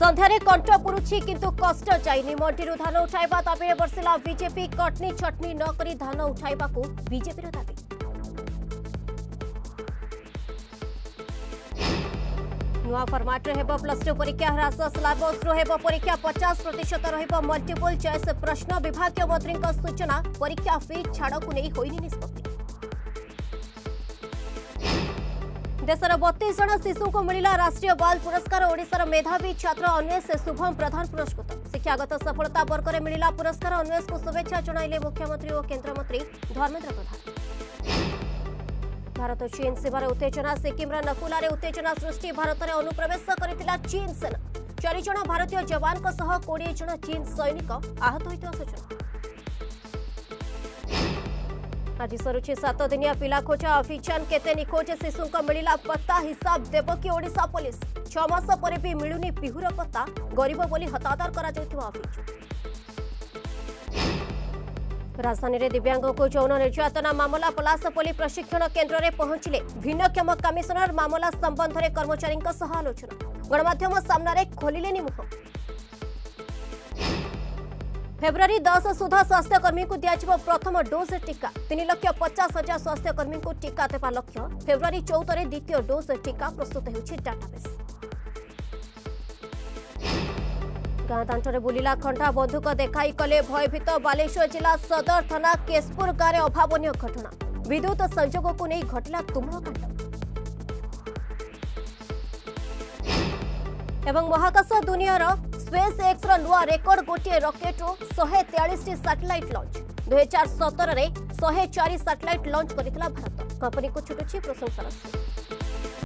संध्यारे कंट पुरुची किंतु कष्ट मंडी धान उठा दबी बर्षिला विजेपी कटनी छटनी नक धान उठाइवा विजेपि दावी नुआ फर्माट्रे हे प्लस टू परीक्षा ह्रास सिलाबसू हे परीक्षा पचास प्रतिशत रल्टिपुल चयस प्रश्न विभाग मंत्री सूचना परीक्षा फी छाड़ नहीं होनी निष्पत्ति देशर बतीस जन शिशु को मिला राष्ट्रीय बाल पुरस्कार ओडार मेधावी छात्र अन्वेष शुभम प्रधान पुरस्कृत शिक्षागत सफलता वर्ग में मिला पुरस्कार अन्वेष को शुभेच्छा जन मुख्यमंत्री और केन्द्रमंत्री धर्मेन्द्र प्रधान भारत चीन सीमार उत्तेजना सिक्किम्र नकुलें उत्तेजना सृष्टि भारत में अनुप्रवेश चीन सेना चारिज भारतीय जवानों कोड़े जन चीन सैनिक आहत होता सूचना 하지 서루체 7 ਦਿ니아 필라코차 아피찬 케테 니코체 시순코 밀িলা पत्ता हिसाब 데보키 오디샤 폴리스 6 마사 পরে পি মিলুনি 피후রা पत्ता গরিব বলি হতা타র করা জৈথু আফিচ রাসনিরে দিব্যাঙ্গ কো চৌনা নির্জাতনা মামুলা পলাস পলি প্রশিক্ষণ কেন্দ্ররে পহচিলে ভিন্যক্ষম কমিশনার মামুলা sambandhre কর্মচারী কা সহালোচনা গণমাধ্যম সামনারে খোলিলেনি মুখ ଫେବୃଆରୀ ଦଶ ସୁଦ୍ଧା ସ୍ୱାସ୍ଥ୍ୟକର୍ମୀଙ୍କୁ ଦିଆଯିବ ପ୍ରଥମ ଡୋଜ୍ ଟିକା ତିନି ଲକ୍ଷ ପଚାଶ ହଜାର ସ୍ୱାସ୍ଥ୍ୟକର୍ମୀଙ୍କୁ ଟିକା ଦେବା ଲକ୍ଷ୍ୟ ଫେବୃଆରୀ ଚଉଦରେ ଦ୍ୱିତୀୟ ଡୋଜ୍ ଟିକା ପ୍ରସ୍ତୁତ ହେଉଛି ଡାଟାବେସ୍ ଗାଁଦାଣ୍ଟରେ ବୁଲିଲା ଖଣ୍ଡା ବନ୍ଧୁକ ଦେଖାଇ କଲେ ଭୟଭୀତ ବାଲେଶ୍ୱର ଜିଲ୍ଲା ସଦର ଥାନା କେଶପୁର ଗାଁରେ ଅଭାବନୀୟ ଘଟଣା ବିଦ୍ୟୁତ ସଂଯୋଗକୁ ନେଇ ଘଟିଲା ତୁମୁଳ କାଣ୍ଡ ଏବଂ ମହାକାଶ ଦୁନିଆର स्पेस एक्स रुआ रेकर्ड गोटे रकेट रु शहे तेयास साटेलैट लंच दुहजार सतर में शहे चार साटेल लंच कर भारत कंपनी को छुटुची प्रशंसार